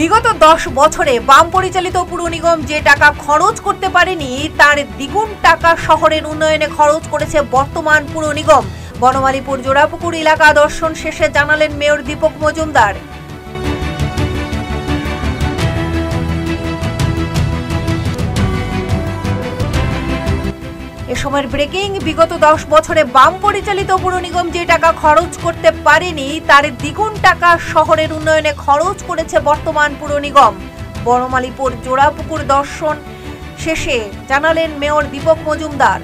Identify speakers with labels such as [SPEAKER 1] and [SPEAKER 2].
[SPEAKER 1] বিগত দশ বছরে বাম পরিচালিত পুর নিগম যে টাকা খরচ করতে পারেনি, তার দ্বিগুণ টাকা শহরের উন্নয়নে খরচ করেছে বর্তমান পুর নিগম। বনমালীপুর, জোড়াপুকুর এলাকা দর্শন শেষে জানালেন মেয়র দীপক মজুমদার। এ সময়ের ব্রেকিং বিগত দশ বছরে বাম পরিচালিত পুর নিগম যে টাকা খরচ করতে পারেনি, তার দ্বিগুণ টাকা শহরের উন্নয়নে খরচ করেছে বর্তমান পুর নিগম। বড়মালিপুর জোড়াপুকুর দর্শন শেষে জানালেন মেয়র দীপক মজুমদার।